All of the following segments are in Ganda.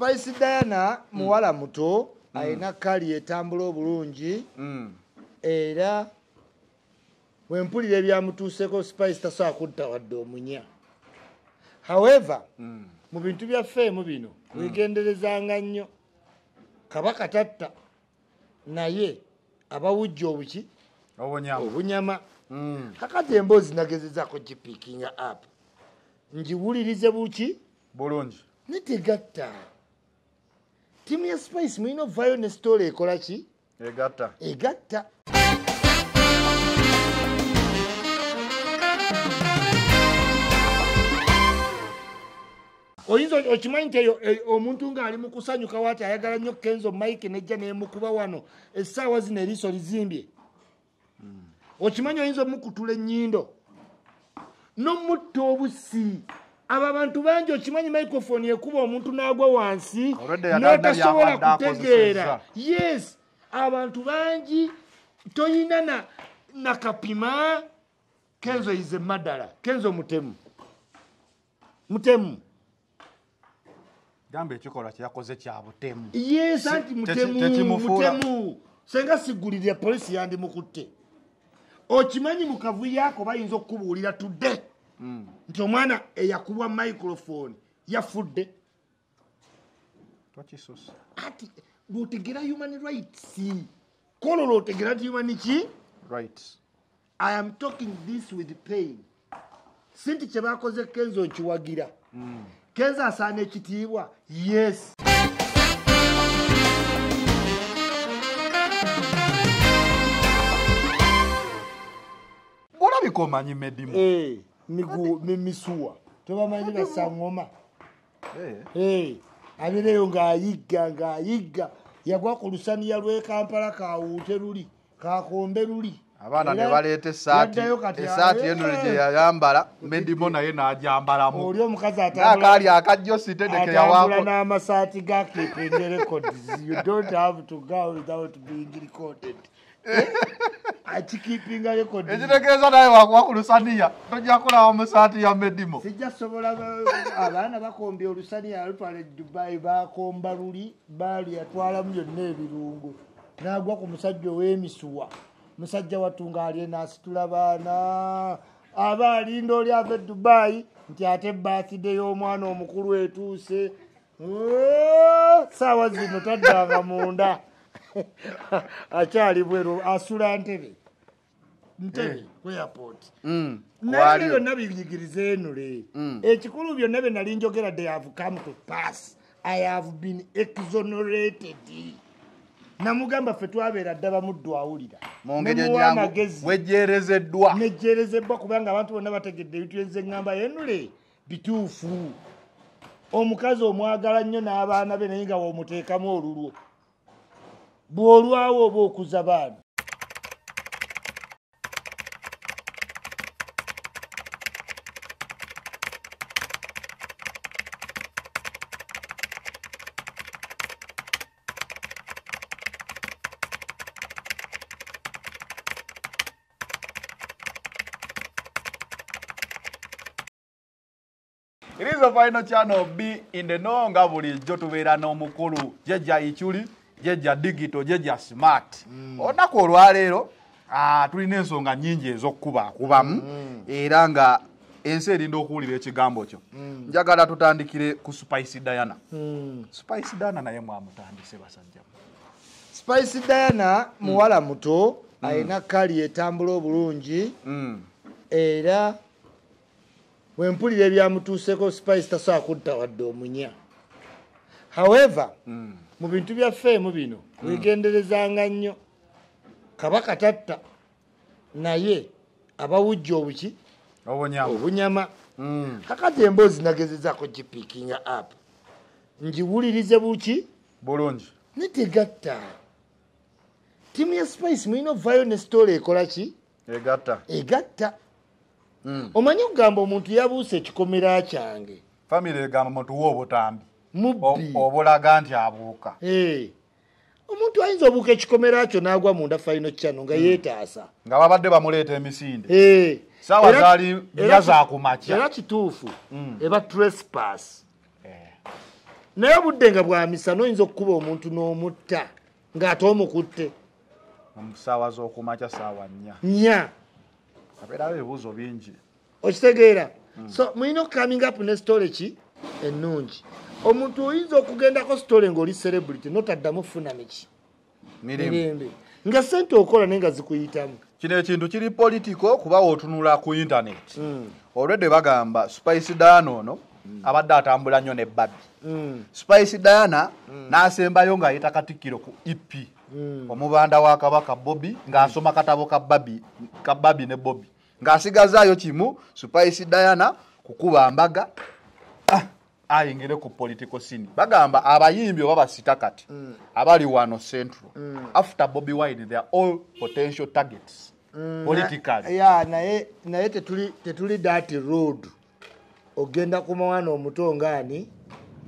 spice diana muwala muto alina kali etambula obulungi. Mm. era wempulira ebyamutuuseko spice tasobola kutta wadde omunya. However Mm. mu bintu byaffeemu bino wegenderezanga nnyo. Kabaka tatta naye abawujja obuki obunyama. Mm. kakati emboozi nagezezaako gipiikinga app ngiwulirize buki? Bulungi. Netegatta tiimu ya spice mulina ovaayo ne sitoola ekola ki egatta egatta oyinza okimanyi nti eyo e- omuntu ng'ali mu kusanyuka waati ayagala nnyo kenzo mike nejja nemukuba wano essaawa zino eriiso lizimbye? Okimanyi oyinza omukutula ennyindo? N'omutta obusi abo abantu bangi okimanyi microphone ekuba omuntu n'agwa wansi n'otasobola kutegeera. yes abantu bangi toyina na nakapima kenzo ize madala kenzo mutemu. Mutemu. Gamba ekikolwa kyeyakoze kya butemu. Yes anti mutemu mutemu. Senga sigulirira polisi yandimukutte okimanyi mu kavuyo ako bayinza okukubuulira tudde. Nti omwana eyakubwa microphone yafudde. Ati lwotegera human rights. Kolo lwotegera ti human ki? I am talking this with pain. Si nti kyebakoze kenzo nkiwagira kenzo asaana ekitiibwa. Yes. Olabika omanyi medimu Eh, mimisuwa tobamanyi basaŋoma Eh, abeereyo ng'ayigga ng'ayigga yagwa ku lusaniya lw'e kampala kawuute luli kakombe luli abaana ne baleeta esaati esaati eh, eno gye yayambala. Medimu naye n'agyambalamu. Oli omukazi naakaali akajjosi tendeke atambula yawaako n'amasaati ga keeping records. You don't have to go without being recorded akikipinga records ekitegeeza naye wakuba ku lusaniya. Tojja kulaba mu saati ya medimu sijja sobola ba- abaana bakombye olusani yalutwala e dubai bakomba luli baali yatwalamu byonna ebirungo. N'agwa ku musajja ow'emisuwa. Musajja watunga ali naasitula baana. Aba alinda oli ava e dubai nti ate bathide y'omwana omukulu etuuse. Oh, saawa zino taddanga munda akyali bweru asula ntebe. Ntebe ku airport. Mm, naye byonna binyigirize enule. Mm. ekikulu byonna bye nali njogera they have come to pass. I have been exonerated. Namugamba ffe twabeera dda bamuddu awulira. Nemuwa amagezi wejjeerezeddwa nejjerezebbwa kubanga abantu bonna bategedde ebintu byenze ŋŋamba yenule bituufu. Omukazi omwagala nnyo n'abaana be naye nga womuteekamu olulwo bw'olwawo oba okuza baana. It is a final channel B in the know nga bulijjo tubeera n'omukulu jejja ichuli jejja digital jejja smart. Olunaku olwaleero ah, tulina ensonga nnyingi ez'okukubaakubamu era nga ensi erinda okuwulira ekigambo kyo. Njagala tutandikire ku spice diana. Spice diana naye mwamutandise basajjamu spice diana muwala muto alina kali etambula obulungi. Mm. era wempulira ebyamutuuseko spice tasobola kutta wadde omunya however Mm. mu bintu byaffeemu bino wegenderezanga nnyo. Kabaka tatta naye abawujja obuki obunyama. Mm. kakati emboozi nagezezaako gipiikinga app ngiwulirize buki? Bulungi. Netegatta tiimu ya spice mulina ovaayo ne sitoola ekola ki? Egatta. Egatta. Mm. omanyi okugamba omuntu yabuusa ekikomera kyange? Famire egamba mutuwe obutambi. O- mubbi. obulaga nti abuuka. Eh. omuntu ayinza obuuka ekikomera kyo n'agwa munda faino kyano nga yeetaasa. Nga babadde bamuleeta emisinde. Eh. Saawa zaali era nnya ki- za ku makya. era kituufu. Mm. eba trespass. Eh. naye obudde nga bwamisa noyinza okukuba omuntu n'omutta ng'ate omukutte. Mu ssaawa z'okumakya saawa nnya. Nya abeerawo ebibuuzo bingi. Okitegeera. So mulina okucoming up ne stole ki? Ennungi omuntu oyinza okugendako stole ng'oli celebrity notaddamu funa miki? Mirembe nga sente okola naye nga zikuyitamu. Kino ekintu kiri politiko kuba wotunula ku intaneti olwedde bagamba spice diana ono abadde atambula nnyo ne babbi mm, spice diana n'asembayo ng'ayita katikkiro ku ep omubanda wa kabaka bobi ng'asoma katabo ka babi ne bobi ng'asigazaayo kimu spice diana kukuba mbaga ayingire ku political scene. Bagamba abayimbi oba basita kati abali wano central after bobi wine they are all potential targets politically. ya naye naye tetuli tetuli dati road. Ogenda ku mwana omuto ngaani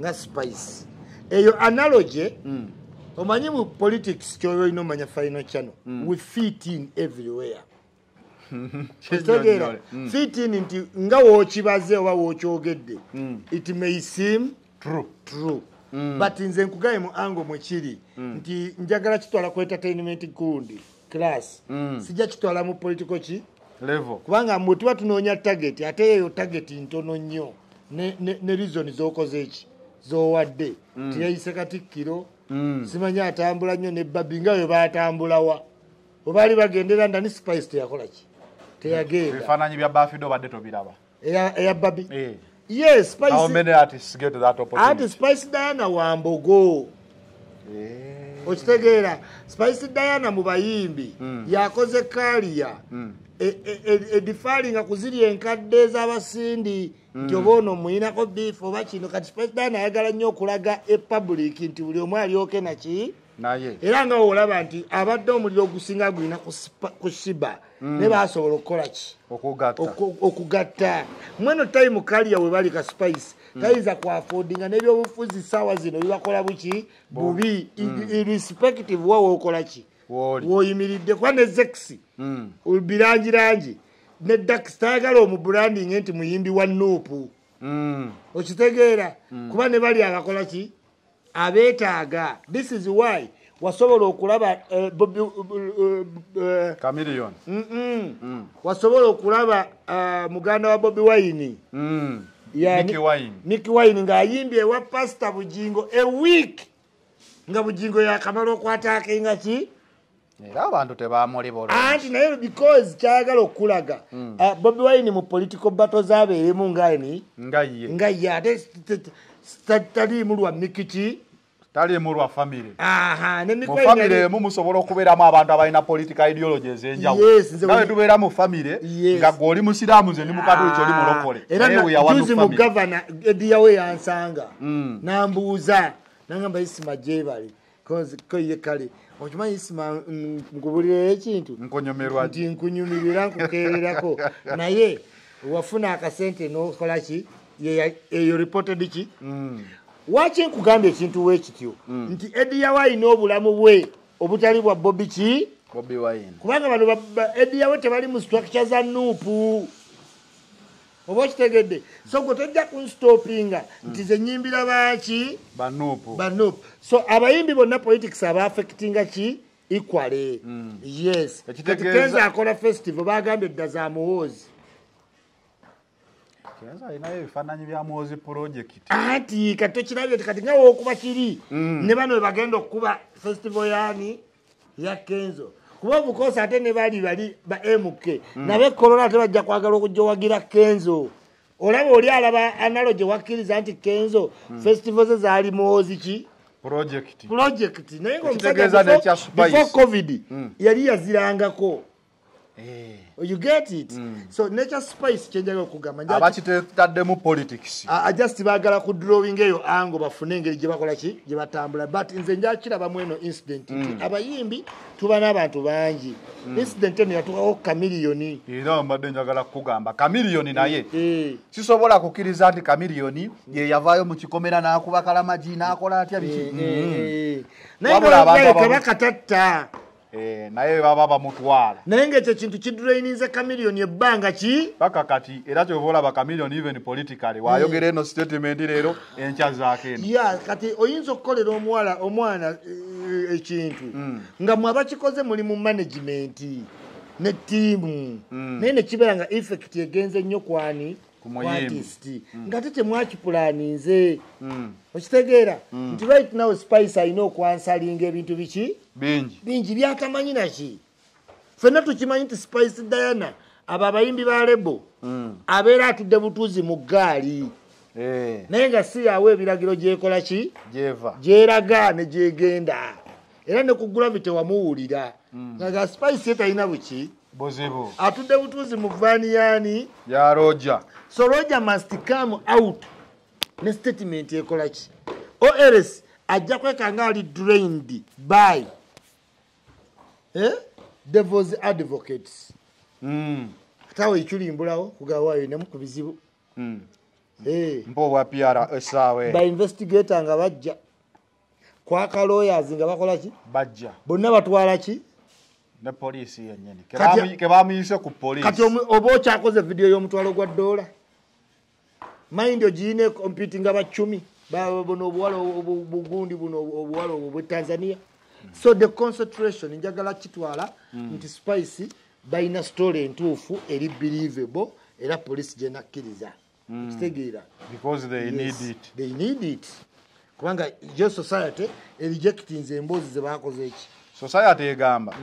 nga spice. Eyo analogy Mm. omanyi mu politics kyoyo olina omanya final channel? We fit in everywhere kitegeera Mm. fit in nti nga wookibaze oba wookyogedde Mm. it may seem True. true but nze nkugaye mu ango mwekiri nti njagala kitwala ku entertainment gundi class. Mm. sijja kitwala mu political ki? Level. Kubanga mwe tuba tunoonya target ate eyo target ntono nnyo. Ne, ne, ne reason zokoze eki zowadde. Tiyayise katikkiro Mm. simanyi atambula nnyo ne babi nga we batambulawa webaali bagendera ndani spice teyakola ki teyagenda. Ebifaananyi bya bafido badde tobiraba. Eya babi. Eh. yes how spice many artists get that opportunity? Spice diana wambogo. Eh. okitegeera spice diana mu bayimbi Mm. yakoze kaliya Mm. edifalinga ku ziri enkadde ez'abasindi nti oba ono muyinako beef oba kino. Kati spice diana ayagala nnyo okulaga epublic nti buli omu alyoke naki naye era nga olaba nti abadde omuliro ogusinga gulina ku ku shiba ne basobola okukola ki? Okugatta. Oku- okugatta. Mweno time kaliya we bali ka spice tayinza kwafodinga n'ebyobufuzi saawa zino bibakola buki? Bubi. I- irrespective wa wookola ki? W'oyimiridde. Kuba ne zexi Mm. birangirangi ne dax tayagala omubranding nti muyimbi wa nuupu Mm. okitegeera. Kuba ne bali abakola ki abeetaaga. This is why wasobola okulaba eh, Bobi- eh, eh, chameleon mm, mm. Mm. wasobola okulaba muganda wa bobi Wine. Nicky wine. Ng'ayimbye ewa pasita bugingo a week nga bugingo yakamala okwataakinga ki? Era abantu tebamuli anti naye because kyayagala okulaga bobi wine mu political battle zabeeremu ngani nga ye. Ate taliimu lwa mikiki taliimu lwa famire aha ne Nicky mu Wine famire yali- emu musobola okubeeramu abantu abalina political ideology ez'enjawulo. Yes, nze nawe we- tubeera mu famire nga gwe oli musiraamu nze ndi mukatoliki oli mulokole era naye we yawa juzi mu gavana ediyawe yansanga. Mm. nambuuza nangamba isima gyebali koye kale okimanyi isima nkubulirayo ekintu nkonyomerwa nti nkunyumirira nkukererako naye wafuna akasente nokola eyo reported ki? Mm. waki nkugambye ekintu wekityo nti ediyawe alina obulamu bwe obutali bwa bobi ki? Kubanga bano ba- ba- ediyawe tebali mu structure za nuupu. Oba okitegedde? So gwe tojja kunstopinga nti ze nyimbira baki banuupu so abayimbi bonna politics abaafekitinga ki? Equale yes. Ekitegeeza- kenza akola festival bagambye edda za muwoozi alinayo ebifaananyi bya muwozi project. Anti kati tokirabye ti kati nga wookuba kiri ne bano webagenda okukuba festival yani ya kenzo. Kuba obukosi ate ne bali bali ba mk nabe korona ate bajja kwagala okujja owagira kenzo. Olaba oli alaba analoge wakkiriza nti kenzo festival ze zaali muwozi ki? Project. Project. Naye ngaomusajja covid Mm. yali yazirangako. You get it? So nature spice kyenjagala okugamba. Abakitaddemu politics. A- a just baagala ku drawing eyo ango bafune engeri gye bakola ki? Gye batambula. But nze njakirabamu eno incident nti abayimbi tuba n'abantu bangi. Incident eno yatuwawo kamiliyoni. Era mbadde njagala kukugamba kamiliyoni naye. Eh, sisobola kukkiriza nti kamiliyoni ye yavaayo mu kikomera n'akuba kalamagi n'akola atya eh, biki eh, eh. naye Wabula abantu nga abamu- kabaka tatta Eh, naye baba bamutwala. Naye ngaekyo kintu kiduraininze kamiliyoni ebbanga ki? Paka kati era kyova olaba kamiliyoni even politically wayogera eno statement leero enkya zaako eno. Ya kati oyinza okukolera omuwala omwana eh, ekintu nga mwe abakikoze muli mu management ne ttiimu naye nekibeera nga effect egenze nnyo kwani. Artist nga te temwakipulaninze okitegeera nti right now spice alina okwansalinga ebintu biki? Bingi. Byatamanyi naki fenna tukimanyi nti spice diana abo abayimbi ba lebo abeera atudde butuuzi mu ggaali. Eh, naye nga si yawe ebiragiro gyekola ki? Gyeraga ne gyegenda. Era ne ku gulavi tewamuwulira nga ga spice ye talina buki? Atudde butuuzi mu vaniyani ya roja so roger must come out. Ne statement ekola ki? Ors ajja kwekanga ali drained by eh? devils advocates. Mm, tawe ekyulimbulawo kugawayo nemu ku bizibu. Mm. Eh. mpa obwa pyara essaawa ba investigator nga bajja. Kwaka lawyers nga bakola ki? Bajja. Bonna batwala ki? Ne poliisi yennyini. Ke Kati- bamu- ke bamuyise ku poliisi. kati oba okyakoze vidiyo y'omutwalo gwa ddoola mind ogiyina kompyuti nga bacumi Ba- buno obuwala obu- bugundi buno obuwala obwo bwetanzania so the concentration njagala kitwala nti spice balina story entuufu eri believable era poliisi gyenakkiriza kitegeera. Because they need it. They need it. Kubanga jo society erejectinze emboozi zebakoze eki. Society egamba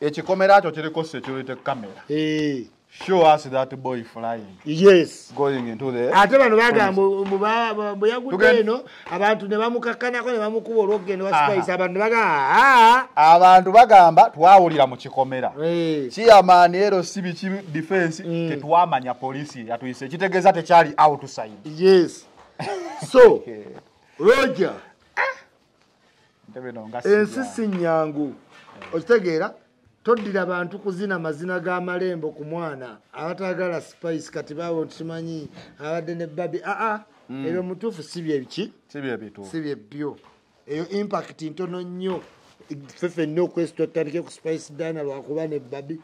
ekikomera kyo kiriko security camera. Eh, show us that boy flying. Yes. Going into the ate bano bagamba mu ba- bwe yagudde eno abantu ne bamukakkanako ne bamukuba olwokugenda wa Aha. spice. Abantu bagamba abantu bagamba twawulira mu kikomera. "Ah, chairman ero si biki defense Mm. tetwamanya poliisi yatuyise kitegeeza tekyali outside. Yes. So roger. Nga ensi si nnyangu okitegeera toddira bantu kuzina mazina g'amalembo ku mwana abatagala spice kati baabo ntikimanyi abadde ne babi aa ebyo mutuufu si byebiki si bye bituufu. Si byebyo eyo impact ntono nnyo. Ffe ffenna okwesitwa tutandike ku spice dana lwakuba ne babi.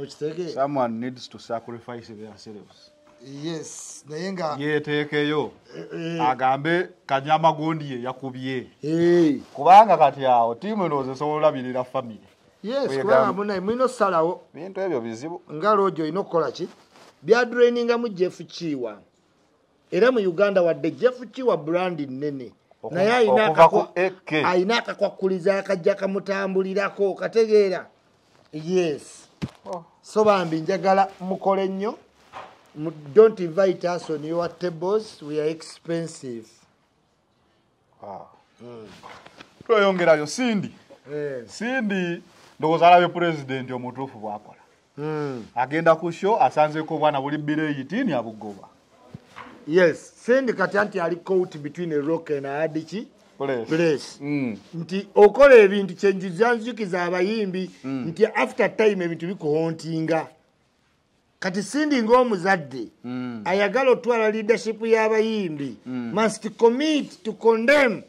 Okitegeera someone needs to sacrifice themselves yes naye nga yeteekeyo eh, agambe kanyamagondi ye yakubye. Eh, kubanga kati awo tiimu endowooza esobola olabirira famire yes kubanga munaye mulina osalawo bintu ebyo bizibu. Nga loojo olina okukola ki? Byadurainingamu jeff kiwa. Era mu uganda wadde jeff kiwa brandi nnene. Naye alina akakwakuliza akajja kamutambulirako kategeera. Yes. So bambi njagala mukole nnyo. Don't invite us on your tables we are expensive. Tweyongerayo sindi Eh, sindi ndowooza alabye pulezidenti omutuufu bwakola mm. agenda ku sho asanzeko obwana buli bbiro eyitiini abugoba yes sendi kati anti ali coat between a rock and a hard ki Place. place Mm. nti okola ebintu kyenjizanzukiza abayimbi nti after time ebintu bikuhontinga kati sindi ngaomuzadde Mm. ayagala otwala leadership y'abayimbi must commit to condemn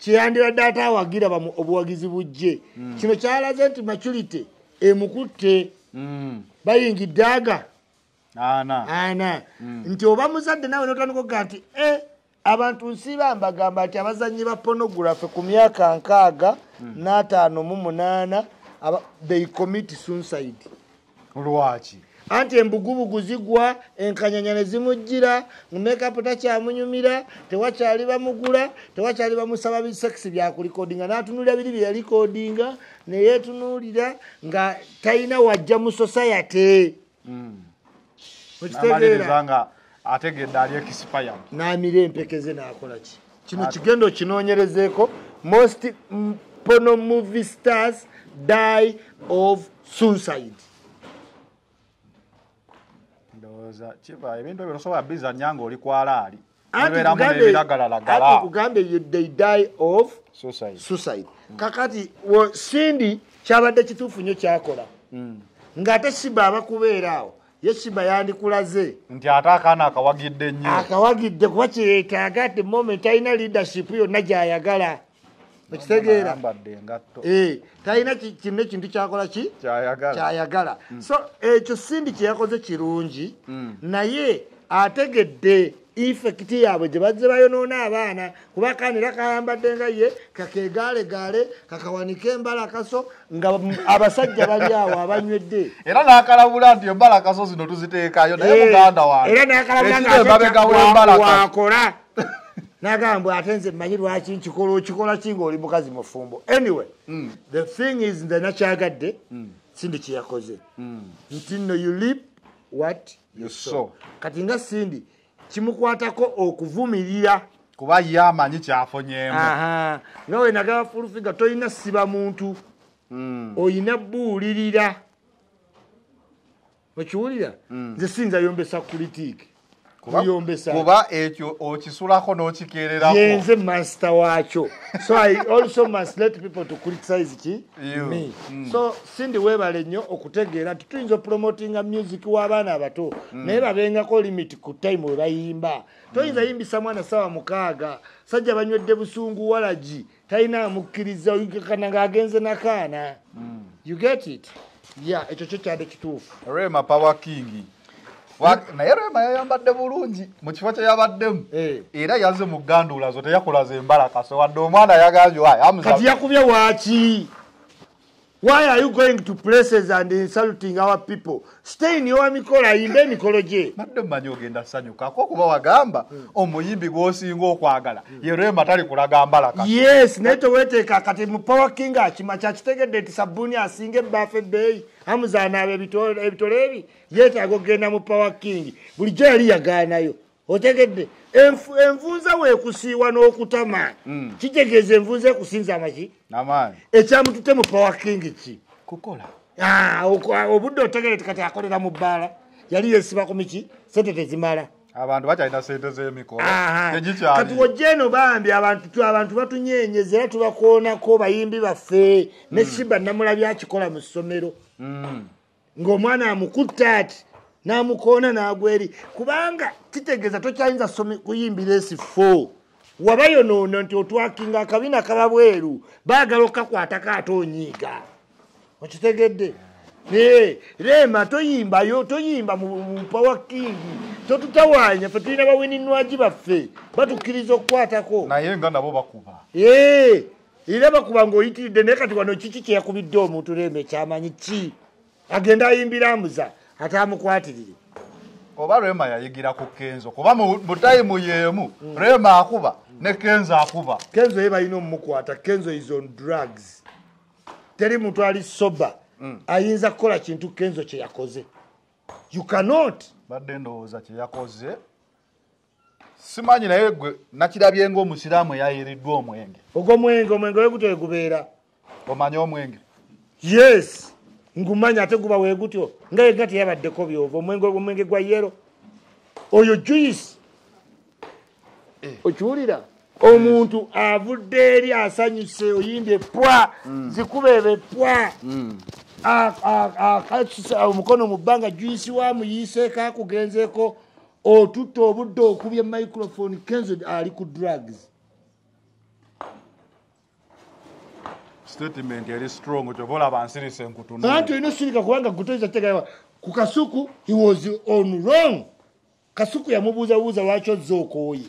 kyeyandibadde ate awagira obuwagizi bujje. Kino kyalaze nti maturity emukutte. Mm. bayingidde aga ana. Ana nti oba muzadde nawe notandika okuga nti e abantu nsiba mbagamba nti abazanyi ba pornography ku myaka nkaaga n'ataano mu munaana they commit suicide. Lwaki anti embugubugu zigwa enkanyanya ne zimujjira mekapu takyamunyumira tewakyali bamugula tewakyali bamusaba bisekisi byakulikodinga n'atunulira biri bye yalikodinga neyeetunuulira nga talina wajja mu society. Namaliriza nga ategedde ali expired. N'amira empekeze n'akola ki? Kino kigenda okinoonyerezeeko most pono movie stars die of suicide ndowooza kiba ebintu ebyo tosobola bizanya nga oli kwalaali kugambe- you- they die of suicide. suicide. Kakati wo- sindi kyabadde kituufu nnyo kyakola. Ng'ate siba abakubeera awo ye siba yandikulaze. Nti ate akaana akawagidde nnyo. Akawagidde kuba kyeyetaaga at the moment alina leadership yonna gy'ayagala okitegeera Eh, talina ki- kino ekintu kyakola ki? Kyayagala. Kyayagala. So ekyo sindi kyeyakoze kirungi Mm. naye ategedde infekiti yaabwe gye bazze bayonoona abaana kuba kanira kayambadde nga ye kakegaalegaale kakawanika embalakaso nga abasajja bali awo abanywedde. Era n'akalabula nti embalakaso zino tuziteekayo naye Eh, muganda wange. era nakalabula wakola nagamba ate nze mmanyi lwaki nkikola okikola ki ngaoli mukazi mufumbo anyway Mm. the thing is nze nakyagadde sindi kyeyakoze nti nno you lip what You saw. kati nga sindi kimukwatako okuvumirira. Kuba ye amanyi kyafunyeemu Aha. nga we nagaba fulufiga tolina siba muntu. Mm. oyina buulirira. Okiwulira? Nze siyinza yombesa kulitiiki Kuba- ekyo okisulako n'okikererako yenze master waakyo. So i also must let people to criticize ki? Me. Mm. so sindi weebale nnyo okutegeera nti tuyinza opromotinga music w'abaana abato. Naye babengako limit ku time we bayimba. Toyinza yimbisa mwana sawa mukaaga sajja banywedde busungu walagi talina amukkiriza kana ng'agenze nakaana. You get it? Ya ekyo kyo kyade kituufu. Rema power king. Wa- naye rema yayambadde bulungi mu kifo kye yabaddemu Eh. era yazze mu ganduula zo teyakola zembalakaso wadde omwana yagambye "Wai, Hamza, kati yakubye waaki why are you going to places and insulting our people? Stay in your mikolo ayimbe emikolo gye badde mmanyi ogenda sanyukako kuba wagamba omuyimbi gw'osinga okwagala ye rema tali kulaga mbalakaso yes naye teweteeka kati mu power king akima kyakitegedde nti sabuuni asinga ebbaafu ebbeeyi amuzaanaaba ebitole ebitole ebi yeetaaga okgenda mu power king. Bulijjo yali yagaanayo otegedde envunza weekusiiwa n'okutama. Kitegeeza envunza ekusinza amaki amaanyi ekyamutute mu power king ki? Kukola. Ah, oko- obudde otegere ti kati akolera mu bbaala. Yali yesiba ku miki sente tezimala. Abantu bakyalina sente z'emikolo. Aha. kati tegikyali wojja eno bambi abantu tu- abantu batunyenyeza era tubakoonako bayimbi baffe. Ne shiba namulabye akikola mu ssomero. Mm. ng'omwana amukutta ati n'amukoona n'agweri. Kubanga kitegeeza tokyayinza kuyimbira esifo. Wabayonoona nti otwakinga akabina kaba bweru baagala okakwatako ate onyiiga okitegedde? Eh, rema toyimbayo toyimba mu power king. Totutawaanya fe tulina bawininwagi baffe. Batukkiriza okukwatako. Naye nga nabo bakuba. Era bakuba ngaoyitiridde naye kati wano kiki kyeyakubidde omuntu rema ekyamanyi ki? Agenda ayimbira amuza ate amukwatirire. Oba rema yayigira ku kenzo kuba mu mu tayimu yeemu rema akuba ne kenzo akuba. Kenzo ye balina omumukwata kenzo is on drugs. Teri muntu ali soba ayinza kukola kintu kenzo kyeyakoze you cannot. Badde ndowooza kyeyakoze simanyi naye gwe nakirabye ngaomusiraamu eyayiriddwa omwenge. Ogwomwenge omwenge wegutyo wegubeera omanyi omwenge? Yes ngumanya ate guba wegutyo nga yenga teyabaddeko byova. Omwenge omwenge gwa yero oyo juice. Okiwulira? Omuntu avudde eri asanyuse oyimbye pwa zikubebe pwa. A- a- akasusa omukono mu bbanga juisi wamuyiiseeko akugenzeeko otutta obudde okubye microphone kenzo ali ku drugs statement eri strong kyoba olaba nsirise anti nkutunule olina osirika kubanga gutoyinza kutegaa ku kasuku he was on wrong. Kasuku yamubuuzabuuza lwaki ozza okooye.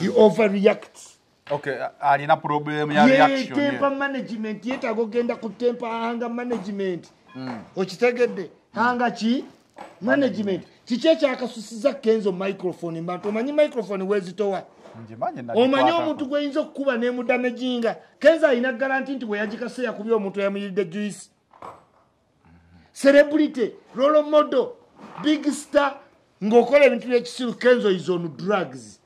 He overreacts okay a- alina problemu ya reaction tempa ye. management yetaaga ogenda ku tempa hanga management. Okitegedde hanga ki? Management. Kiki ekyakasusiza kenzo microphone? Mbantu omanyi microphone ngimanyi omanyi omuntu gweyinza okukuba nemudamejinga kenzo alina garanti nti bwe yagikase yakubye omuntu yamuyiridde juice. Celebrity rolo modo big star ng'okola ebintu byekisiru kenzo is on drugs.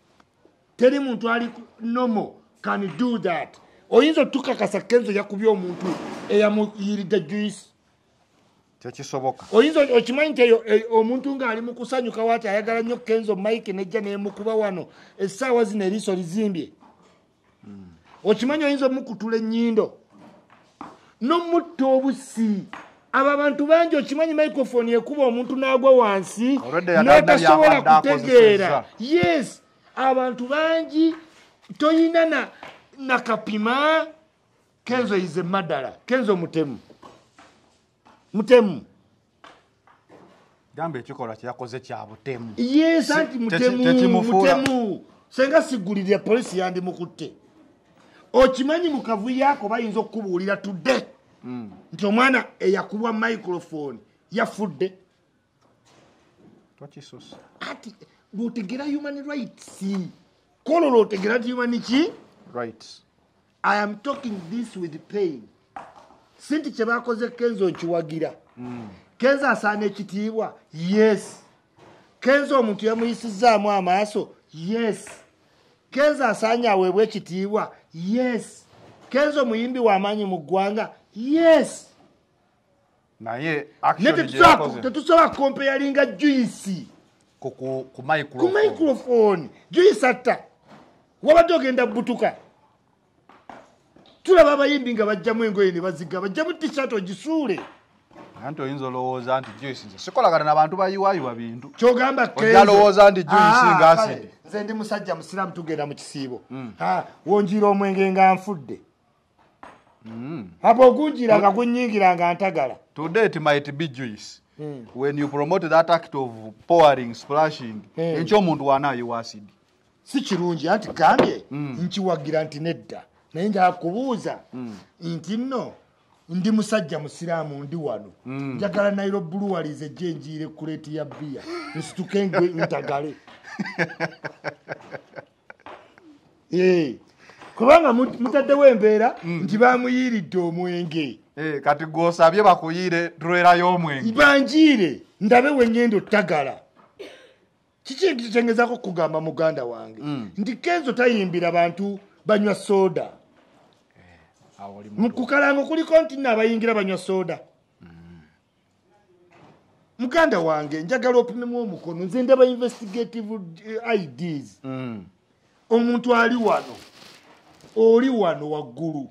Teri muntu ali nomo can do that. Oyinza otukakasa kenzo yakubye omuntu eyamuyiridde juice tekisoboka. Oyinza okimanyi nti eyo e- omuntu ng'ali mu kusanyuka waati ayagala nnyo kenzo mike nejja nemukuba wano essaawa zino eriiso lizimbye. Okimanyi oyinza omukutula ennyindo? Nomutta obusi. Abo abantu bangi okimanyi microphone ekuba omuntu n'agwa wansi n'otasobola kutegeera. yes abantu bangi toyina na nakapima kenzo ize madala kenzo mutemu mutemu. Gamba ekikolwa kyeyakoze kya butemu. Yes anti teki- mutemu tekimufuula- mutemu senga sigulirira polisi yandimukutte okimanyi mu kavuyo ako bayinza okukubuulira tudde Mm. nti omwana eyakubwa microphone yafudde. Tokisusa. Ati lwotegera human rights? Kolo lwotegera nti human ki? Right i am talking this with pain sinti kyebakoze kenzo nkiwagira. Kenzo asaana ekitiibwa yes. Kenzo omuntu yamuyisizaamu amaaso yes. Kenzo asaanye aweebwa ekitiibwa yes. Kenzo omuyimbi w'amaanyi mu ggwanga yes. Naye tetusobola- gyeyakoze tetusobola kompeyalinga juisi ku- microphone. Juisi atta. Wabadde ogenda butuka tulaba abayimbi nga bajjamu engoye ne baziga bajjamu tishat ogisuule. Anti oyinza olowooza nti joyce nze sikolagana nabantu bayiwayiwa bintu. Kyogamba Ojja lowooza nti juice Ah, nga kale, acid. nze ndi musajja musiraamu tugenda mu kisiibo. Ah, wonjira omwenge nga nfudde. Aba ogunjira nga gunyingira nga ntagala. Today it might be juice. Mm. when you promote that act of pouring splashing Mm. enkyo omuntu wanaayiwa acid si kirungi anti gambye nkiwagira nti nedda naye njala kubuuza nti nno ndi musajja musiraamu ndi wano. Njagala nairo buluwalize ejje enjiire kuleeti ya bbiya. Nsituke ngwe ntagale. Eh, kubanga mu- mutaddewo embeera nti bamuyiiridde omwenge. Eh, kati gwosabye bakuyiire tulwerayo omwenge banjiire ndabe wenyenda ottagala. Kiki ekitegeezako kugamba muganda wange? Nti kenzo tayimbira bantu banywa soda mu muto. kukalanga kuliko nti nno abayingira banywa soda muganda wange njagala opimemu omukono nze ndaba investigative eh, ids Mm. omuntu ali wano oli wano waggulu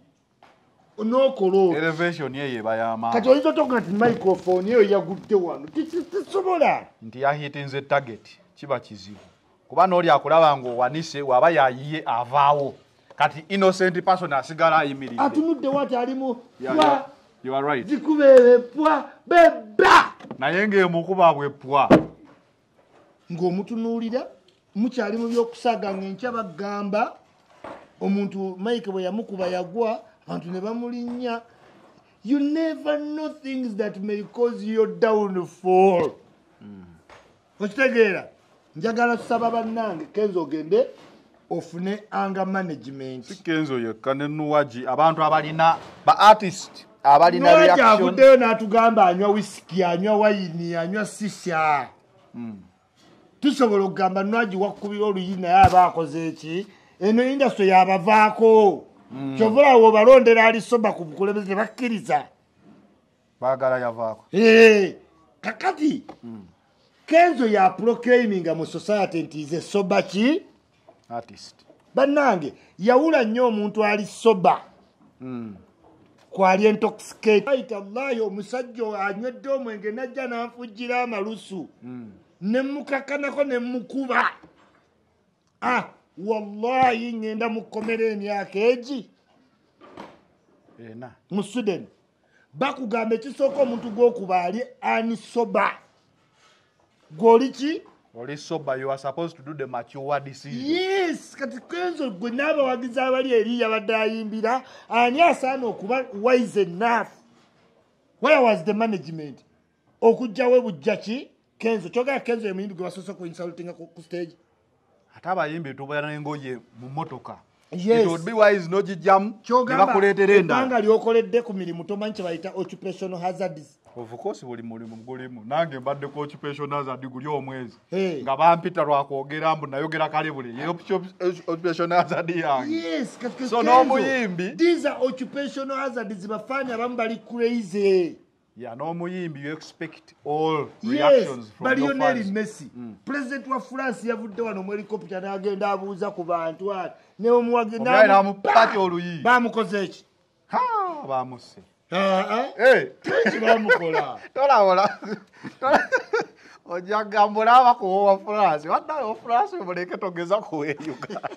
n'okola otyo elevation ye yeba kati y'amaanyi oyinza otoga nti microphone eyo yagudde wano tisobola. Nti yahitinze target kiba kizibu. Kuba n'oli akulaba ng'owanise waba yayiye avaawo kati innocent person asigala ayimiridde atunuddewo ati alimu you are right. zikubeere pwa? Beba naye ng'emukuba bwe pwa. Ng'omutunuulira mukyali mu byokusaaga ngaenkya bagamba omuntu mike bwe yamukuba yagwa abantu ne bamulinnya. You never know things that may cause your downfall. Okitegeera njagala tusaba bannange kenza ogende ofune anga management. Si kenzo yekka ne nuwagi abantu abalina ba artist abalina Nowaji reaction. avuddeyo n'atugamba anywa wisiki anywa wayini anywa sisha tusobola okugamba nwagi wakkubira oluyi naye aba akoze eki eno indasitry yabavaako. Kyova olawo obalondera ali soba ku bukulembeze tebakkiriza baagala yavaako. Kakati kenzo ya proclaiminga mu society nti ze soba ki artist. Bannange yawula nnyo omuntu ali soba Mm. kwali intoxicate allahi omusajja oyo anywedde omwenge najja nanfugira amalusu. Nemukakanako nemukuba ah wallahi ngenda mukomera emyaka egi. Mu sweden. Bakugamba ekisooka omuntu gwokuba ali anisoba gwoli ki oli soba you are supposed to do the mature decision yes kati kenzo gwe n'abawagizi abali eri yabadde ayimbira ani asaana okuba wise enough? Where was the management? Okugjawo bujja ki? Kenzo kyogera kenzo emuyimbi gwe basoose ku insultinga ku stage. Ate abayimbi tubeera n'engoye mu motoka Yes. it would be wise n'ogijjamu ne kyogamba bakuleetera endala. lyokoledde ku mirimu tomanyi kye bayita occupational hazards of course buli mulimu gulimu. Nange mbadde ku occupation hazard guli omwezi. Hey. nga bampita lwakwogera mbu nayogera kale buli. Ye occup- occupation hazard yange. Yes kati So Kenzo, n'omuyimbi- these are occupational hazards. Bafaani abamu bali crazy. Ya n'omuyimbi you expect all yes reactions from your balioneri fans. Messi. Pulezidenti wa france yavudde wano mu helicopter n'agenda abuuza ku bantu ati neomuwage Omuyayi n'amupaki oluyi. bamukoze eki Ha, Ah, ah. Eh, ki bamukola tolawola ojja kugamba olaba kuwowa france waddayo france muleke togeza uganda.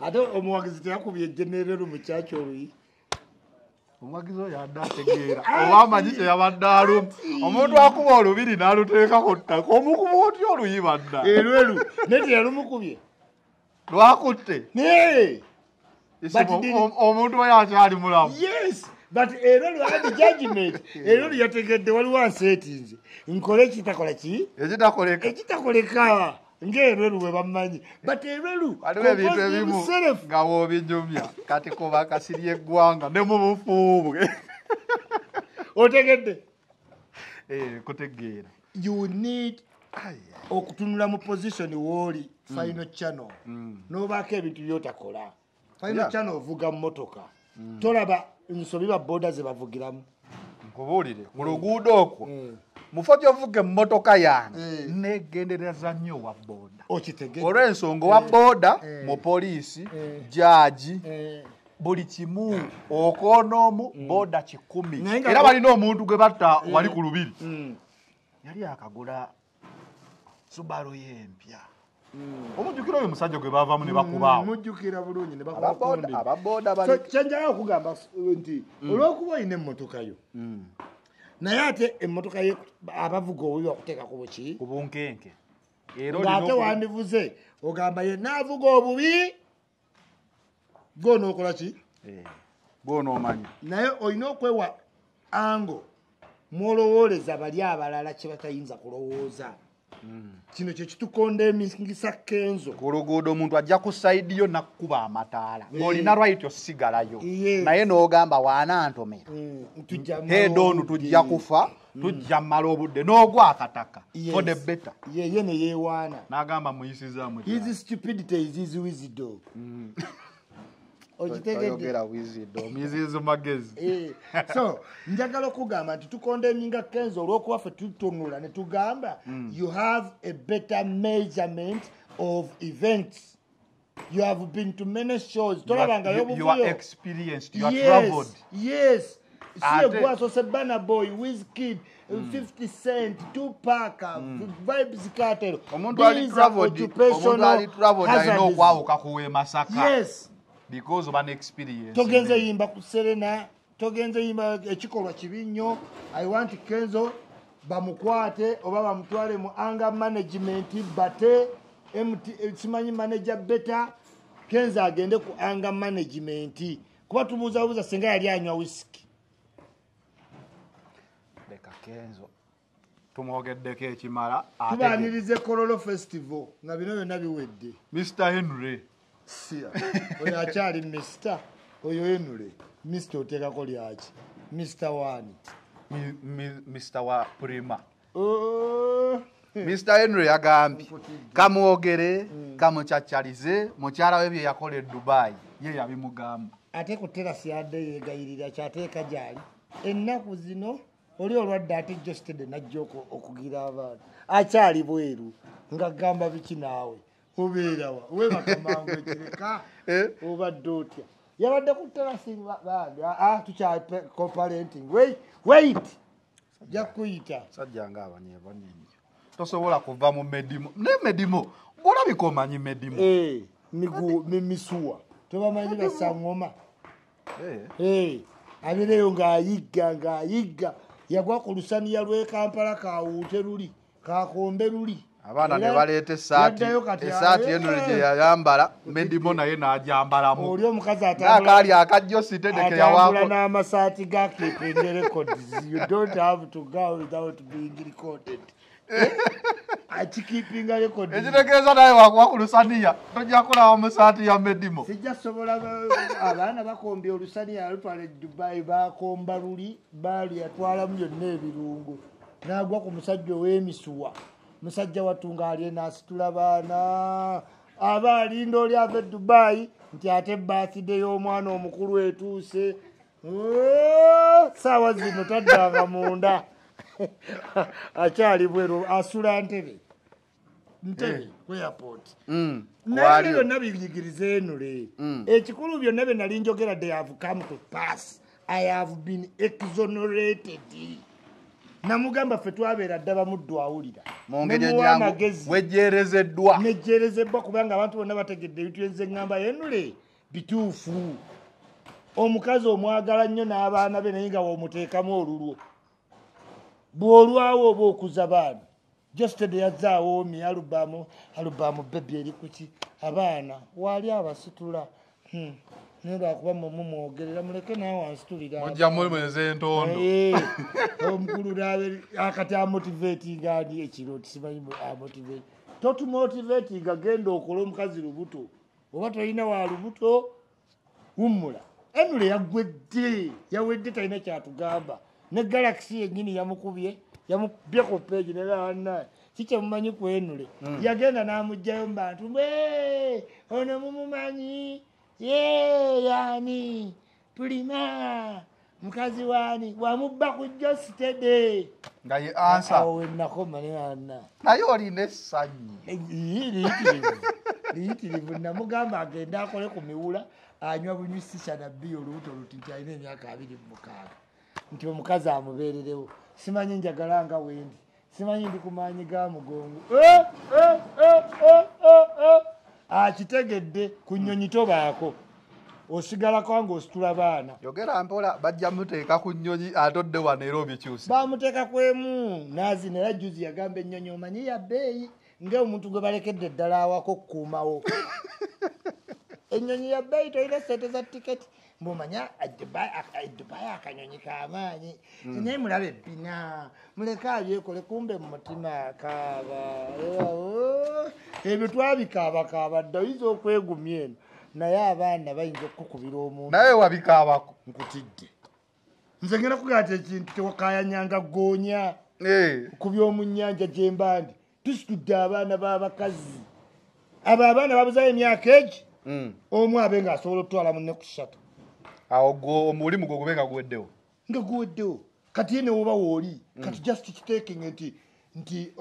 Ate omuwagizi teyakubye ejenerero mu kyaki oluyi omuwagizi oyo adde ategeera oba amanyi kyeyabadde alumu omuntu akuba olubiri n'aluteeka ku ttaka omukuba otya oluyiba dda erweru naye teyalumukubye lwakutte. Omuntu oyo akyali mulamu. Yes but era lwadi judgment. Era lyategedde waliwo anseetinze nkole ekitakola ki? Ekitakoleka. Ekitakoleka. Ngaerweru we bamanyi but erweru waliwo ebintu ebimu nga woobijumya kati kuba kasirya eggwanga ne mu bufuubwe otegedde? Eh, kutegeera. You need okutunula mu position wooli final channel. Nobaako ebintu byotakola. Final channel ovuga mu motoka tolaba nsobi ba boda ze bavugiramu. Nkubuulire ku luguudo okwo. Mm. mufo gyovuga emmotoka yange Mm. negendereza nnyo owa booda olw'ensonga owa booda Eh. poliisi Eh. jaaji Eh, buli kimu okoona omu booda kikumi. Era balina omuntu gwe batta wali ku lubiri. Mm, yali akagula subaru yempya mm. Omujjukira oyo musajja gwe baavamu ne bakubaawo mujjukira bulungi kyenjala okugamba nti olwokuba olina emmotoka yo Mm. naye ate emmotoka ye abavuga obubi bakuteekako buki ku bunkenke. Ng'ate wandivuze ogamba yenna avuga obubi? Gwonookola ki? Eh, gw'onoomanyi. Naye olina okwewa ango mwolowooleza bali abalala kye batayinza kulowooza kino kyekitukonda emingisa kenzo ku luguudo omuntu ajja ku sayidi yo nakkuba amataala. Ng'olina right osigalayo. Naye n'ogamba waanantomera Mm, tujja head on malobudde. tujja kufa tujja mmala obudde. N'ogwa akataka the better. Yeye ne yeewaana. N'agamba muyisizaamu his stupidity is his wisdom okitegedde mizizo magezi. Eh, so njagala okugamba nti tukonda enyinga kenzo olwokuba ffe tutunula ne tugamba you have a better measurement of events. You have been to many shows. Tolabangayo You are- you are obuvuyo experienced you are traveled. Yes si Ate- egwasose bana boy wiskid 50 cent tupac vibes catero omuntu ali traveled omuntu ali traveled alina okwawuka kuwe masaka. Yes because oba ne experience. Togenze yimba ku serena togenze yimba ekikolwa kibi nnyo i want kenzo bamukwate oba bamutwale mu anger management bate MT simanyi manager beta kenzo agende ku anger management. Kuba tubuuzabuuza senga yali anywa whisky leka kenzo. Tumwogeddeko ekimala tubanirize kololo festival nga bino byonna biwedde. Mr henry sia. Oyo akyali mr oyo enule. Mr oteekako lyaki? Mr one. Mi- mi- mr wa prima. Oh. mr henry yagambye kamwogere kamucaccalize mukyala we bye yakola e dubayi ye yabimugamba. Ate ku terasi yadde yegayirira kyateeka gyali. Ennaku zino oli olwadde ate jostede najja oku- okugira abaana. Akyali bweru nga gamba biki naawe obeerawa webakamangu ekireka Eh? obadde otya? Yabadde ku terasi ba- bambi aa tukya coparenting. Wait wait! Ja kuyita sajja nga abanyebanenyo tosobola kuva mu medimo. Ne medimo? Olabika omanyi medimo? Eh, migu- mi- misuwa. Tobamanyi basaŋoma Eh, Hey, abeereyo ng'ayigga ng'ayigga. Yagwa ku lusaniya lw'e kampala kawuute luli kakombe luli abaana ne baleeta eh, henry gye yayambala medimo naye n'agyambalamu. Oli omukazi naakaali akajjo atambula yawako n'amasaati ga keeping records. You don't have to go without being recorded. Records ekitegeeza naye wakuba ku lusaniya. Tojja kulawa mu saati ya medimo sijja sobola ba- abaana bakombye olusaniya alutwala e dubayi bakomba luli baali yatwalamu byonna ebirungo. N'agwa ku musajja ow'emisuwa musajja wattunga ali enaasitula baana. Aba alinda oli ava e dubayi nti ate bathide y'omwana omukulu etuuse. Saawa zino taddanga munda. Akyali bweru asula ntebe. Ntebe ku airport. Mm, naye byonna binyigirize enule Mm. ekikulu byonna bye nali njogera they have come to pass. I have been exonerated namugamba ffe twabeera dda bamuddu awulira. Nemuwa amagezi wejjeerezeddwa nejjerezebbwa kubanga abantu bonna bategedde ebintu byenze ŋŋamba yenule bituufu. Omukazi omwagala nnyo n'abaana be naye nga womuteekamu olulwo. Bw'olwawo oba okuza baana jestede yazaawo mi alubamu alubamu bebi eri kuki abaana waali abasitula. Hmm. Naye lwakuba mumumwogerera muleke nawe wansitulira mujja mulimeza entondo. Omukulu nabe akati amotivatinga ani ekiro tisimanyi amotivate. Totumotivatinga genda okole omukazi lubuto. Oba tolina wa lubuto wummula. Enule yagwedde yawedde talina kyatugamba. Ne galaxy yenyini yamukubye ku peegi nebaana kikyemumanyi ku enule yagenda n'amugjayo mubantu bwe ono mumumanyi ye yani tulina mukazi waani wamubba ku jositede nga ye ansa. awo wenakoma ne wana naye olina essanyu liyitirivu liyitirivu namugamba agende akole ku miwula anywa bunywisi shanabbi olubuto luti nti alina emyaka abiri mumukaaga nti omukazi amubeererewo simanyi njagala nga wendi simanyi ndi kumaanyi ga mugongo Akitegedde ku nnyonyi tobaako osigalako nga ositula baana. Yogera mpola bajja muteeka ku nnyonyi atodde wano era obikyusa bamuteeka kwemu naazina era juzi yagamba ennyonyi omanyi ya bbeeyi ngaomuntu gwe balekedde eddala awako okukuumawo. Ennyonyi ya bbeeyi tolina sente za tiketi mbumanya dubayi akanyonyi kamaanyi naye mulabe ebbina muleke abyekole kumbe mu mutima kaaba ebyo twabikaabakaaba dda oyinza okwegumya eno. Naye abaana bayinza okukukubira omuntu. Naye wabikaabako. Nkutidde. Nze ngenda kugaa ti ekintu tewakayanyanga goonya. Eh, ku by'omu nnyanja gyembandi tusitudde abaana b'abakazi. Abo abaana babuzayo emyaka egi? Mm. omu abe ng'asobola otwala munne ku ssatu awo gwo omulimu gwo gube nga guweddewo. Nga guweddewo. Kati ye newoba wooli kati just kiteking nti nti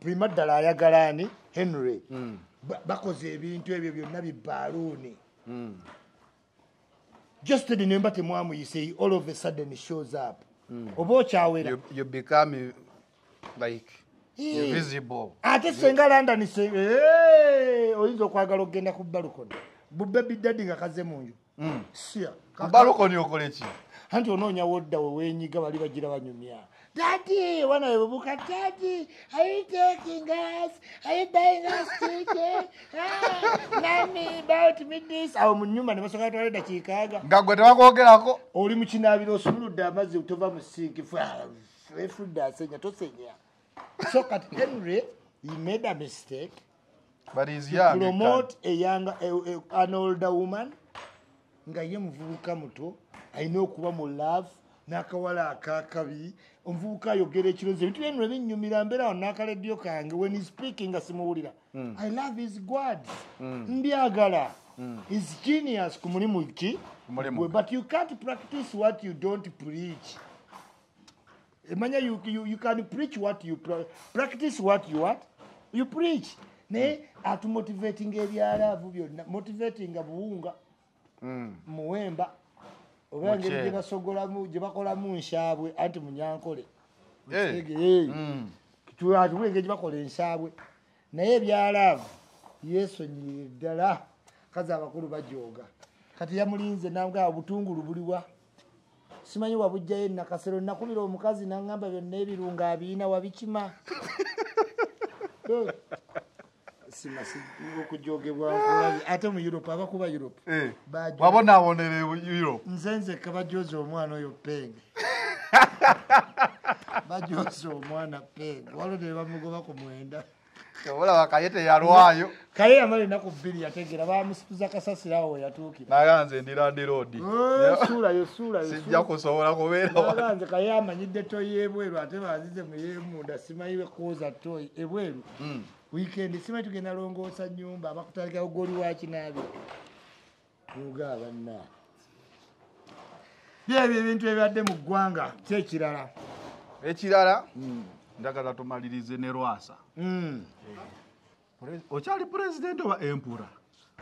prima ddala ayagala ani? Henry. Mm. Ba- bakoze ebintu ebyo byonna bibaaluuni Mm. just nemba temwamuyise all of a sudden shows up. Oba okyawera. You, you become like invisible. Ate senga london oyinza okwagala okgenda ku balukoni bubebi dadi nga kaze munju Mm. Sia ku balukoni okole ki? Anti onoonyawo dda wewenyiga bali bagira banyumya. Dadi wana webubuka dadi are you taking us? Are you buying us ticket? Ah, nami about me this awo mu nyumba ne basoka twala eddakiika aga. Nga gwe tewakwogerako oli mu kinaabiro osumuludde amazzi tova mu sinki efudde asenya tosenya. So kati henry he made a mistake. But is young promote a young, a, a, an older woman nga ye muvubuka muto alina okuba mu love n'akawala akakabi omuvubuka ayogera ekirozi ebintu byenu ebinyumira mbeera awo n'akaledyo kange when he speaking nga simuwulira i love his gods mbyagala. Is genius. Ku mulimu ki? But you can't practice what you don't preach. Emanya you, you, you can preach what you pra practice what you what? You preach. Naye atumotivating ebyalaavu byonna motivating buwunga. Muwemba. Oba engeri gyebasogolamu gyebakolamu nshaabwe anti munyankole. Kitege, Mm. engeri gyebakola enshaabwe naye ebyalaavu yesonyire ddala. Kazi abakulu bajooga. Kati yamulinze nanga obutungulu buliwa simanyi wabujjayo nakasero? Nakubira omukazi naŋŋamba byonna ebirunga abiina wabikima. simasi okujogebwa nkulabye. ate mu europe abakuba europe Eh. Wabonaabonera europe. Nze nzekka bajooza omwana oyo penge bajooza omwana penge waliwo ne bamugoba ku mwenda. Olaba kaye teyalwayo. Kaye yamala enaku bbiri yategera bamusituza kasasiro awo weyatuukira naganze ndirandiroodi Oh, suulayo suulayo sijja kusobola kubeera wa- naganze kaye amanyidde toyi ebweru ate banzize muyemunda simanyiwe kuuza toyi ebweru. Wiikendi simanyi tugenda longoosa nyumba abakutalikawo goli wakinaabi uga banna. Byebyo ebintu ebibadde mu ggwanga kyekirala ekirala? Njagala tumalirize ne lwasa. Mm. Pure- okyali pulezidenti oba empura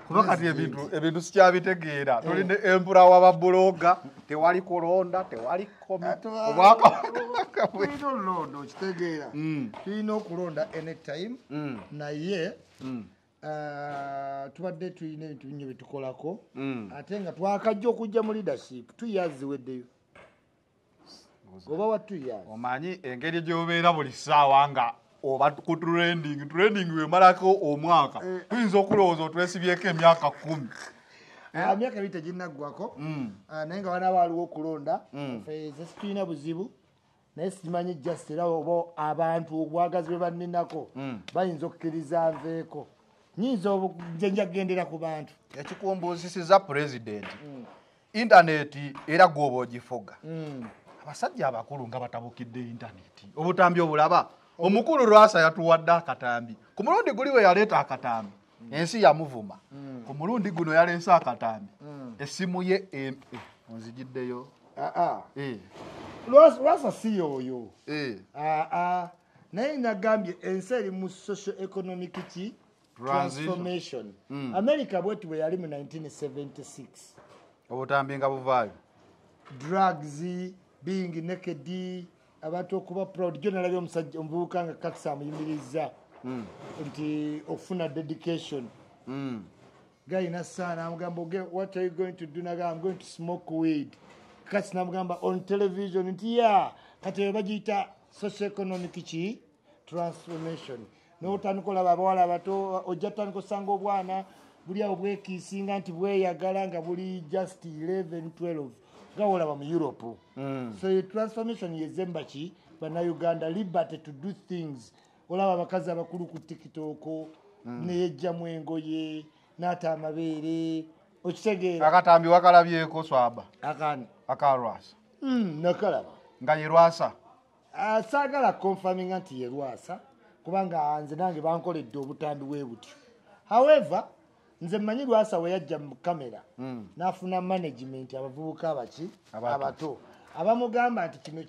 kuba kati ebintu ebintu sikyabitegeera. Tulina empula wababuloga tewali kulonda tewali komi obwakabaka bwe tulina olulonda okitegeera. Mm. tulina okulonda anytime. Mm, naye mm, ah, tubadde tulina ebintu binyo byetukolako ate nga twakajja okujja mu leadership tuyaziweddeyo oba wa tuyaz omanyi engeri gyobeera buli ssaawa nga oba ku trending trending wemalako omwaka. Eh. tuyinza okulowooza otwesibyeko emyaka kumi. Emyaka ebiri teginaggwako Mm. Naye nga bana baaliwo okulonda. Mm. ffe situlina buzibu naye simanyi just era oba abantu obwagazi bwe banninako Mm. bayinza okukkiriza nveeko. Nyinza obu- nze njagendera ku bantu. Ekikumbuuzisiza pulezidenti. Intaneti era gwoba ogifuga. Abasajja abakulu nga batabukidde intaneti. Obutambi obulaba omukulu lwasa yatuwadde akatambi. Ku mulundi guli we yaleeta akatambi ensi yamuvuma. Ku mulundi guno yaleese akatambi. Essimu ye eh, onzigiddeyo Ah, ah. Eh, Lwasa- si yoyo. Eh, Ah, naye nagambye ensi eri mu social economic ki transformation. Mm. america bwetu bwe yali mu 1976 obutambi nga buvaayo. Drugs being naked abantu okuba proud. Gyo nalabye omusajja omuvubuka nga kakisa amuyimiriza Mm, nti okufuna dedication. Mm. gayina saana amugamba "Okay, what are you going to do? Naga i'm going to smoke weed. Kasi namugamba on television. Nti ya kati eyo bagiyita socioeconomic ki? Transformation. Notandika olaba abawala abato ojja tutandika osanga obwana buli awo bwekiisinga nti bweyagala nga buli just 11 12 nga wolaba mu europe. Mm. so transformation yezemba ki bannayuganda liberty to do things. Olaba abakazi abakulu ku tikitoko neyejjamu engoye naata amabeere okitegeera. Akatambi wakalabyeko swaba? Akani akalwasa. Mm, nakalaba. Nga ye lwasa? Ah, saagala konfaminga nti yerwasa kubanga nze nange bankoledde obutambi bwe butyo. However nze mmanyi lwasa we yajja mu kamera Mm. n'afuna management abavubuka abaki Abato. abamugamba nti kino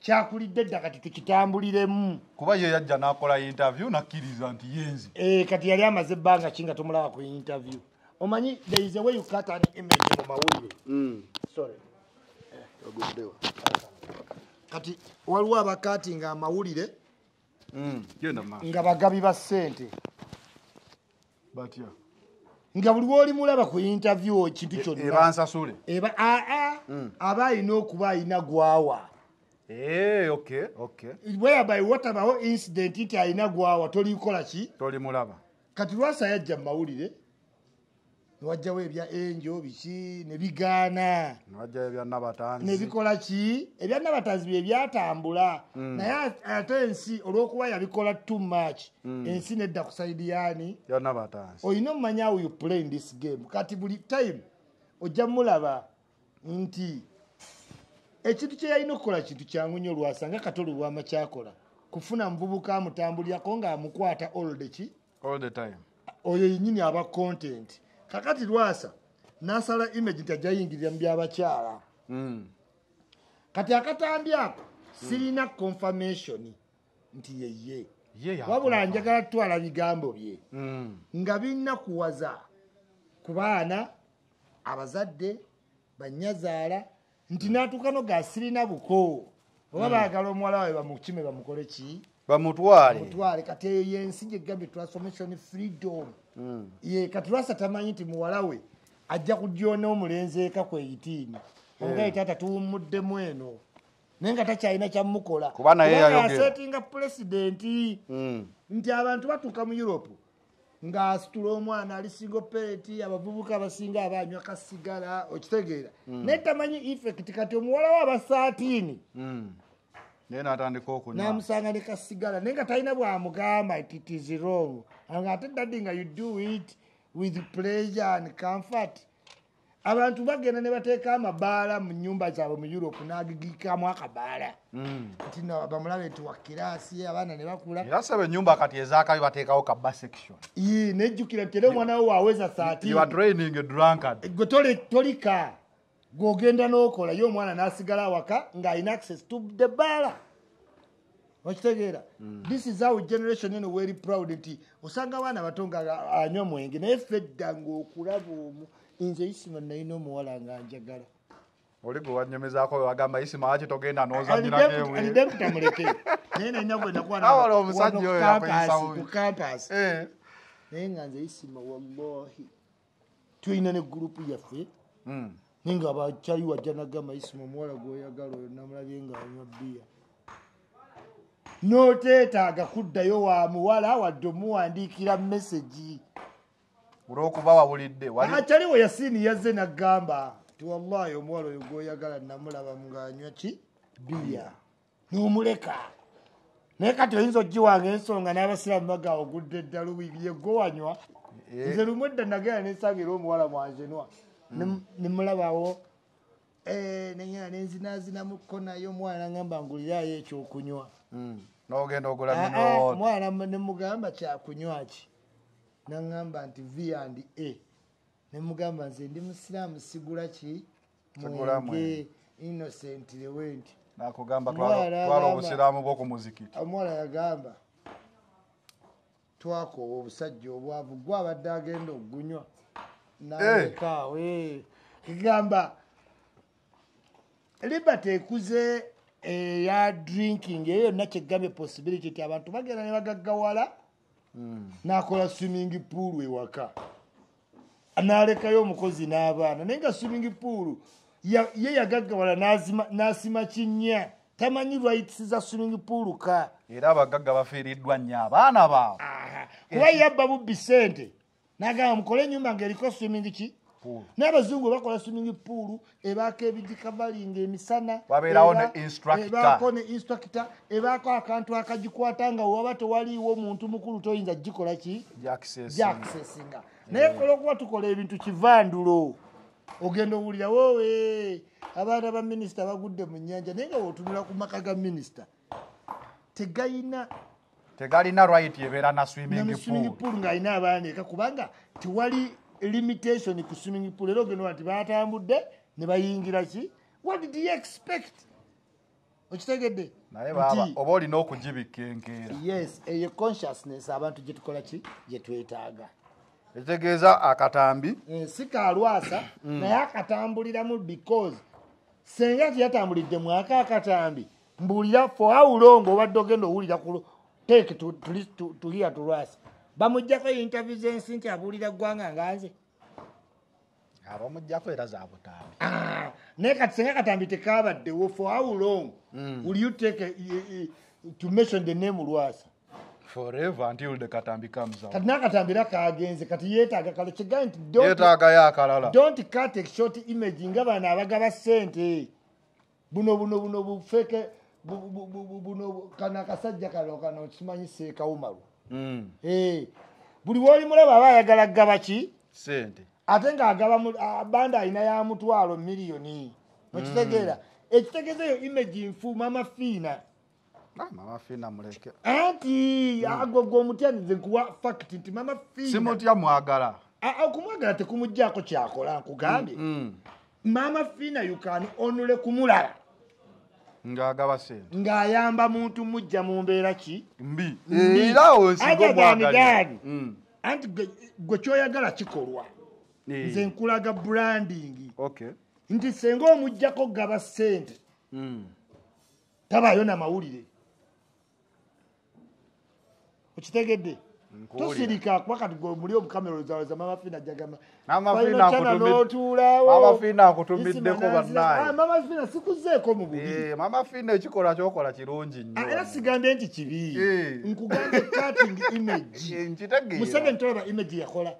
kyakulidde dda kati tukitambuliremu. Kuba ye yajja n'akola interview nakkiriza nti yenzi. Eh, kati yali amaze ebbanga ki nga tomulaba ku interview? Omanyi there is a way you cut an image mu mawulire sorry. Eh, oguddewo. kati waliwo abakati nga amawulire Mm, maaso. nga bagabi ba ssente. Batya nga buli lwolimulaba ku interview ekintu kyonna ebansasule eba aa aba alina okuba alina gwawa. Eh, okay, okay. whereby watabawo incident nti alina gwawa? Tolikola ki? Toli mulaba. Kati lwasa yajja mu mawulire newajjawo ebya enjo biki ne bigaana. Ebya nabatanzi. Nebikola ki? Ebyanabatanzi bye byatambula. Naye ate ensi olwokuba yabikola too much ensi nedda ku saidi yaani? Nabatanzi. Olina omumanya how you play in this game. Kati buli time ojja mulaba nti ekintu kye yalina okukola kintu kyangu nnyo lwasa nga katolo bwama kyakola. Kufuna muvubuka amutambulirako ngaamukwata olde ki? Oyo yenyini aba content kakati lwasa nasala image nti ajja yingirira mu byabakyala. Mm. kati akatambi ako sirina confirmation nti yeye wabula njagala tutwala bigambo bye. Mm. nga binakuwaza ku baana abazadde banyazaala nti natuukano ga sirina buko. Oba baagala omuwala wawe bamukime bamukole ki? Bamutwale. Mutwale kati eyo yensi gyegambye transformation freedom. Ye kati lwasa tamanyi nti muwala we ajja kudyona omulenzi eka ku 18 omugaye taata tuwumuddemu eno. Naye nga takyalina kyamukola asetinga pulezidenti. Mm. nti abantu batuuka mu europe ng'asitula omwana ali singo pereti abavubuka abasinga abanywa kasigala okitegeera. Naye tamanyi effect kati omuwala we abasaatini Mm. Naye natandika okunywa. N'amusanga ne kasigala naye nga talina bwamugamba nti it is wrong. Nga ate daddi nga you do it with pleasure and comfort. Abantu bagenda ne bateeka amabaala mu nyumba zaabwe mu europe n'agigikamu akabaala. Mm. nti bamulabe nti wa kiraasi abaana ne bakula. Era saba enyumba kati ezakabi bateekawo ka ba section. Nejjukira nti era omwana we waaweza saati. You are training a drunkard. Gwe tole- tolika gwogenda n'okola ye omwana n'asigala awaka ng'alina access to the baala okitegeera? This is our generation eno weri proud nti osanga abaana bato nga anywa mwenge naye ffe edda ngaokulaba omu. Nze isima nalina omuwala nga njagala. Oli gwe wanyumizaako wewagamba isima waki togenda n'ozanyirako ewe alidemputa muleke naye nalina gwe Awala omusajja oyo ku kampasi Eh, naye nga nze isima wallahi. Tulina ne gurupu yaffe. Mm. Naye nga abakyali wajja nagamba isima omuwala gwoyagala oyo namulabye nga anywa bbiya n'oteetaaga kuddayo wa muwala wadde omuwandiikira mesegi olw'okuba wawulidde akyali we yasiini yazze naggamba ti wallahi omuwala oyo gwoyagala namulaba ng'anywa ki? Bbiya. N'omuleka. Naye kati oyinza ogiwanga ensonga n'abasiraamu baga ogudde eddala wibiye gwe wanywa. Eh. nze lumu edda nagenda nensangira omuwala mwanzenwa nemulabawo nengenda nenzinaazinamuko naye omwana nagamba ngulirayo ekyokunywa. Mm. n'ogenda ogula Ah, ah, omwana nemugamba kyakunywa ki? Naŋŋamba nti v and a. Nemugamba nze ndi musiraamu sigula ki? Mwenge innocent lewenti nakugamba twala obusiraamu bw'oku muzikiti. Omuwala yagamba twakoowa obusajja obwavu gwe abadde agenda okugunywa nalekaawe kigamba liberty ekuze eya drinking eyo yonna kyegambye possibility ti abantu bagenda ne bagaggawala Mm. nakola swimming pool ewaka. Nalekayo omukozi n'abaana naye nga swimming pool ye yagaggawala n'asima kinnya. Tamanyi rights za swimming pool ka? Era abagagga bafiiriddwa nnyo abaana baabwe. Kuba yabba bubbi sente nagamba mukole enyumba ngaeriko swimming ki? N'abazungu bakola swimming pool ebaako ebigikavalinga emisana ebaako ne instructor ebaako akantu akagikwata nga waba tewaliiwo omuntu mukulu toyinza gikola ki? Gyakusesinga naye kola okuba tukola ebintu kivandulo. Ogenda owulira wowe abaana ba minisita bagudde mu nyanja naye nga wotunula ku maka ga minisita tegayina tegalina right ebeera na swimming pool. ng'alina abaana eka kubanga tewali limitation ku swimming pool. Era ogenda nti batambudde ne bayingira ki? What did you expect? Okitegedde? Naye baba oba olina okugibikka enkeera. Yes eyo consciousness abantu gye tukola ki? Gye twetaaga. Ekitegeeza akatambi. Eh, si kalwasa naye akatambuliramu because senga tiyatambulidde mwaka akatambi mbuulira for how long obadde ogenda owulira teeke tuliya tulwasa bamugjako interview zensi nti abuulira ggwanga nganze abamugjako era za butambi. Ah, naye kati senga katambi tekabaddewo for how long will you take to mention the name lwasa? Forever until the katambi comes out. Kati nakatambira kagenze kati yeetaaga kale kigaye nti yeetaagayo akalala don't cut a short image nga bano abagaba sente buno buno buno bufeke bu- bu- bu- bu- buno bu- kano akasajja kano kano kimanyi seekawumalu Mm, Eh, buli wooli mulaba aba ayagala gaba ki? Sente ate ng'agaba banda alina ya mutwalo miliyoni okitegeera ekitegeeza eyo image nfu mama fiina Ah, mama fiina muleke. Anti agwo gwe omutya nze nkuwa fact nti mama fiina simutya mwagala. A- okumwagala tekumugjaako kyakola nkugambye. Maama fiina yukani onule kumulala ng'agaba sente ng'ayamba muntu mujja mu mbeera ki? Mbi. Era that. Mm, anti gwe- kyoyagala kikolwa. Nze nkulaga branding. Okay nti senga omugjako gaba ssente Mm, tabaayo na mawulire okitegedde. Tosirika kuba kati gwe muli omukamera ozaweza mama fiina jagamba Mama Fiina akutumiddeko Isima n'azira- bannaye. Ah, fiina sikuzeeko mu bubi Eh, mama fiina ekikola kyokola kirungi Ah, era nnyo sigambye nti kibi. Eh. nkugambye cutting image. Eh, nkitegeera museveni tolaba image yakola.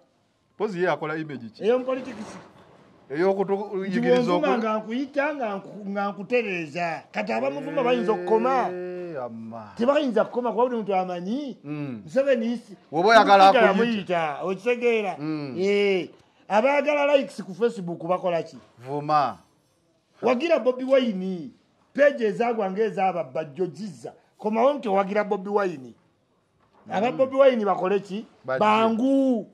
Pozi ye akola image ki? Ey'omupolitikisi. Ey'okutuyigiriza nga nkuyita nga nku- nga nkutereeza. Kati abamuvuma bayinza okukoma tebayinza kukoma kuba buli muntu amanyi? Mm. museveni Woba oyagala yamuyita okitegeera Mm. Eh, abaagala likes ku facebook bakola ki? Vuma. Wagira bobi wayini peegi ezaagwa ngaezaababajjo zizza komawo nti owagira bobi wayini aba bobi wayini bakole ki? Bangu.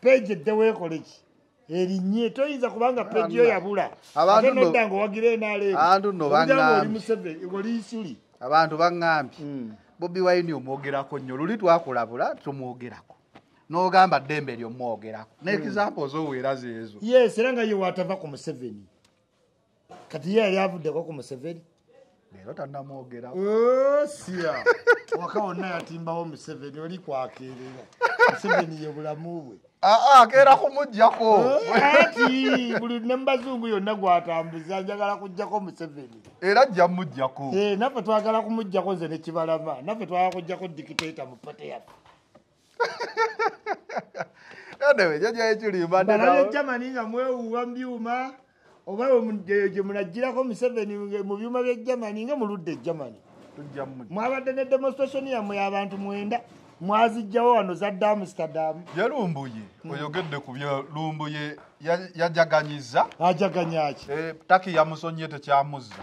Peegi eddewo ekole ki? Erinnye toyinza kubanga peegi yo yabula. Ate nodda nga owagira nno oli museveni oli isuli abantu baŋŋambye Mm. bobi wine omwogerako nnyo luli twakulabula tumwogerako n'ogamba ddembe lyomwogerako n'examples oweera zeezo. Yes era nga ye watava ku museveni. Kati ye yali avuddeko ku museveni? Leero tannamwogerako. Osya waka wonna yatimbawo museveni oli kwakeerera museveni ye bulamu bwe aa keera kumugjako ati buli ne mubazungu yonna gwatambuza njagala kujjako museveni. Era ajja mugjako Eh, naffe twagala kumujjako nze nekibalama naffe twagala kujjako dikitaita mu pate yaffe andewe jaja ekirimba balabye germany nga mwewuuba mu byuma oba gye munagirako museveni mu byuma bya germany nga muludde germany tujja mujja mwabadde ne demonstration yammwe y'abantu mwenda mwazijjawo wano zadde amsterdam ye lumbuye oyogedde ku bya lumbuye ya- yajaganyiza. Ajaganyaki Eh, taki yamusonye tekyamuzza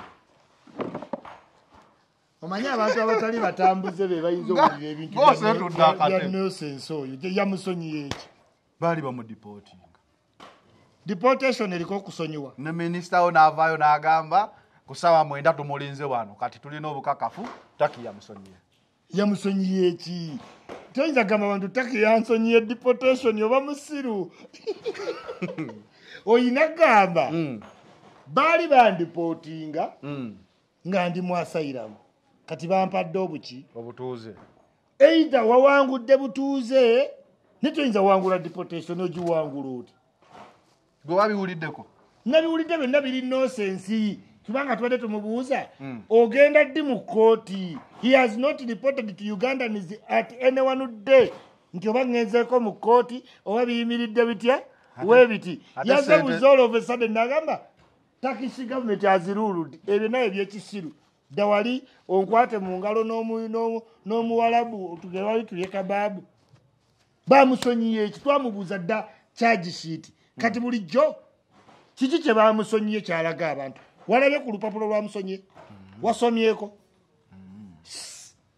omanyi abantu abatali batambuze be bayinza okuwulira ebintu bya- nonsense oyo. Yamusonyiye eki baali bamudipootinga deportation eriko okusonyiwa. Ne minisita wo n'avaayo n'agamba ku ssaawa mwenda tumulinze wano kati tulina obukakafu taki yamusonyiye yamusonyiye eki toyinza gamba bantu taki yansonyiye deportation oba musiru? Oyina gamba Mm, baali bandipootinga mm, nga ndi mwasayiramu kati bampadde obuki? Obutuuze. Eida wawangudde butuuze netoyinza wangula deportation ogiwangula oti? Gwe wabiwuliddeko? Nabiwulidde byonna biri nosensi kubanga tubadde tumubuuza Mm. ogenda ddi mu kooti he has not reported to ugandans at anyone day nti oba ŋŋenzeeko mu kooti oba biyimiridde bitya? Weebiti ate yaze sente- buzoolo of a sudden nagamba takisi gavumenti aziruludde ebyo naye byekisiru dda wali onkwate mu ngalo n'omu- n'omu- n'omuwalabu tugere wali tulye kabaabu. Bamusonyiye eki twamubuuza dda charge sheet. Kati bulijjo kiki kye bamusonyiye kyalaga abantu walabye ku lupapula lwamusonyiye wasomyeko.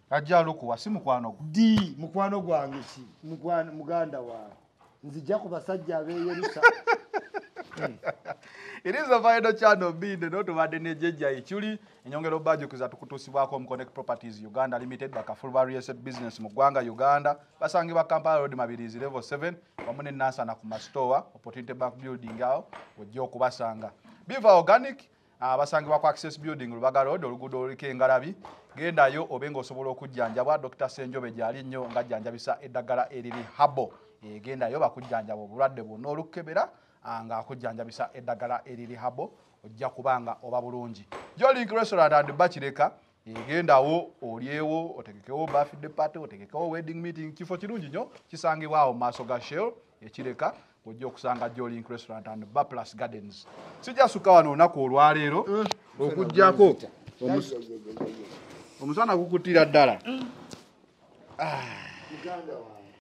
Ajja alukuwa si mukwano gwe di mukwano gwange ki? Muganda wange nzija ku basajja abeyerusa It is a final channel binde notubadde ne jejja ekyuli enyongera obajukiza tukutuusibwako mu Connect Properties Uganda Limited bakafulba real estate business mu ggwanga Uganda basangibwa Kampala Road Mabirizi level 7 wamu ne Nansana ku mastore Opportunity Bank Building awo ojja okubasanga. Biva Organic ah, basangibwa ku Access Building Lubaga Road oluguudo oluliko engalabi gendayo obe ng'osobola okujjanjabwa. Dr. Senjobe gyali nnyo ng'ajjanjabisa eddagala eriri habo Eh, gendayo bakujjanjaba obulwadde bwonna olukebera ah, ng'akujjanjabisa eddagala eriri habo ojja kubanga oba bulungi. Jolink restaurant and bakireka egendawo olyewo otegekewo birthday party otegekewo wedding meeting kifo kirungi nnyo kisangibwawo mu maaso ga shell ekireka ojja okusanga jolink restaurant and bar plus gardens. Sijja sukka wano olunaku olwaleero okugjako omus- omusana gukutira ddala. Muganda wange